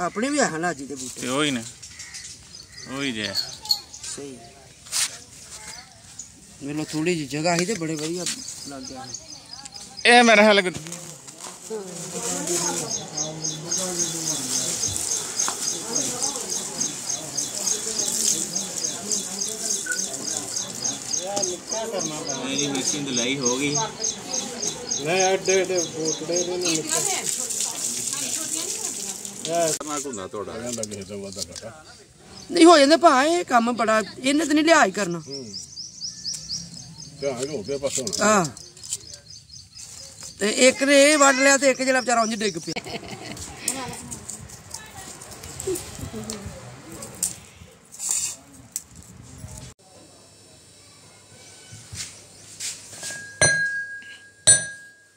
ਆਪਣੇ ਵੀ ਹਨ ਲਾਜੀ ਦੇ ਬੂਟੇ ਤੇ ਉਹੀ ਨੇ ਉਹੀ ਜੇ ਸਹੀ ਮੈਨੂੰ ਥੋੜੀ ਜਿਹੀ ਜਗ੍ਹਾ ਸੀ ਤੇ ਬੜੇ ਵਧੀਆ ਲੱਗ ਗਿਆ ਇਹ ਮੇਰਾ ਹਾਲ ਮੇਰੀ ਮਿਕਸਿੰਗ ਦਲਾਈ ਹੋ ਗਈ ਨਹੀਂ ਐਡੇ ਐਡੇ ਬੋਟੜੇ ਦੇ ਨਹੀਂ ਨਿਕਲ ਨਹੀਂ ਹੋ ਜਾਂਦਾ ਭਾ, ਇਹ ਕੰਮ ਬੜਾ, ਇਹਨੇ ਤੇ ਨਹੀਂ ਲਿਆ ਹੀ ਕਰਨਾ। ਹਾਂ। ਤੇ ਇੱਕ ਨੇ ਇਹ ਵੱਢ ਲਿਆ ਤੇ ਇੱਕ ਜਿਹੜਾ ਵਿਚਾਰਾ ਉਂਝ ਡਿੱਗ ਪਿਆ।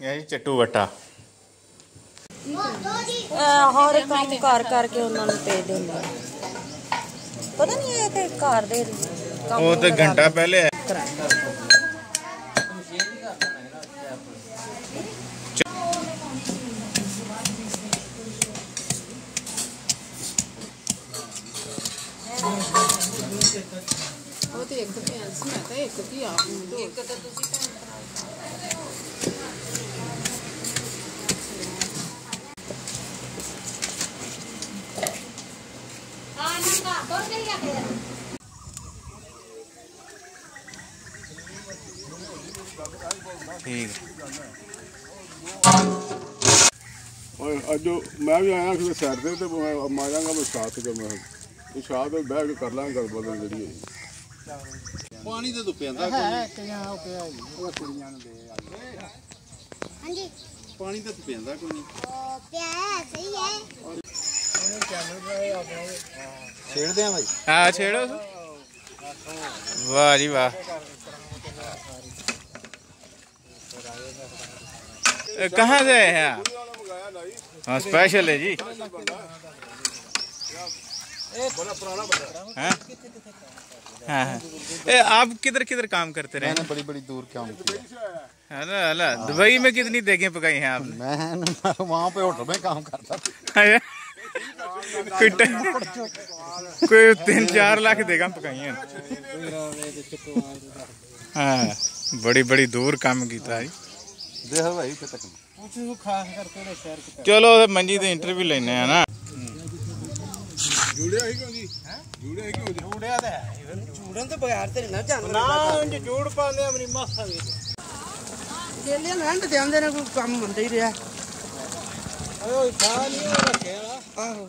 ਇਹ ਚੱਟੂ ਵਟਾ। ਹਰ ਇੱਕ ਕੰਮ ਕਰ ਕਰਕੇ ਉਹਨਾਂ ਨੂੰ ਪੇ ਦਿੰਦਾ ਪਤਾ ਨਹੀਂ ਇਹ ਤੇ ਘਰ ਦੇ ਕੰਮ ਉਹ ਤੇ ਘੰਟਾ ਪਹਿਲੇ ਆਇਆ। ਠੀਕ। ਓਏ ਅੱਜ ਮੈਂ ਵੀ ਆਇਆ ਕਿ ਸਾਈਡ ਤੇ ਤੇ ਮੈਂ ਮਾਰਾਂਗਾ ਮੈਂ ਸਾਥ ਤੇ ਮੈਂ। ਤੇ ਸ਼ਾਹ ਤੇ ਬਹਿ ਕੇ ਕਰ ਲਾਂਗੇ ਗੱਲ ਬਦਲ ਜਿਹੜੀ ਹੋਈ। ਪਾਣੀ ਤੇ ਧੁੱਪਿਆਂ ਦਾ ਹੈ ਕਿਆਂ ਹੋ ਕੇ ਆਈ ਉਹ ਕੁੜੀਆਂ ਨੂੰ ਦੇ ਆ। ਹਾਂਜੀ। ਪਾਣੀ ਤੇ ਧੁੱਪਿਆਂ ਦਾ ਕੋਈ ਨਹੀਂ ਉਹ ਪਿਆ ਸਹੀ ਹੈ। छेड़ हाँ छेड़ो तो। वाह जी वाह। कहाँ से है हाँ स्पेशल है जी। हाँ? हाँ, हाँ। ए, आप किधर किधर काम करते रहे? बड़ी बड़ी दूर काम किया अला अला दुबई में कितनी देखे पकाई हैं आपने? मैं वहाँ पे होटल में काम करता था। ਕੋਈ ਕੋਈ 3-4 ਲੱਖ ਦੇਗਾ ਪਕਾਈਆਂ ਹਾਂ ਬੜੀ ਬੜੀ ਦੂਰ ਕੰਮ ਕੀਤਾ ਜੀ। ਦੇਖ ਭਾਈ ਕਿਤੇ ਤੱਕ ਪੁੱਛ ਨੂੰ ਖਾਸ ਕਰਕੇ ਨਾ ਸ਼ਹਿਰ ਕਿਤੇ ਚਲੋ ਮੰਜੀ ਤੇ ਇੰਟਰਵਿਊ ਲੈਣੇ ਆ ਨਾ। ਜੁੜਿਆ ਹੀ ਕਿਉਂ ਜੀ? ਹੈ ਜੁੜਿਆ ਹੀ ਕਿਉਂ ਜੁੜਿਆ ਤਾਂ ਹੈ ਜੁੜਨ ਤੋਂ ਬਗੈਰ ਤੇ ਨਾ ਜਾਣ ਨਾ ਇੰਜ ਜੋੜ ਪਾਉਂਦੇ ਆਪਣੀ ਮਾਸਾ ਵੀ। ਚੇਲੇ ਮਿਹਨਤ ਤੇ ਆਉਂਦੇ ਨੇ ਕੋਈ ਕੰਮ ਹੁੰਦਾ ਹੀ ਰਿਹਾ। ਓਏ ਸਾਲ ਹੀ ਰੱਖਿਆ। ਆਹੋ।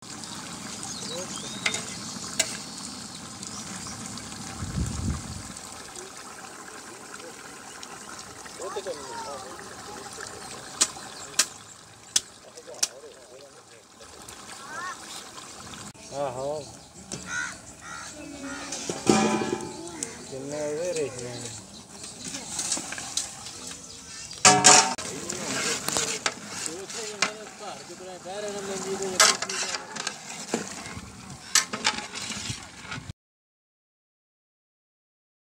ஆஹோ. என்னது ரேஷன் வேற என்ன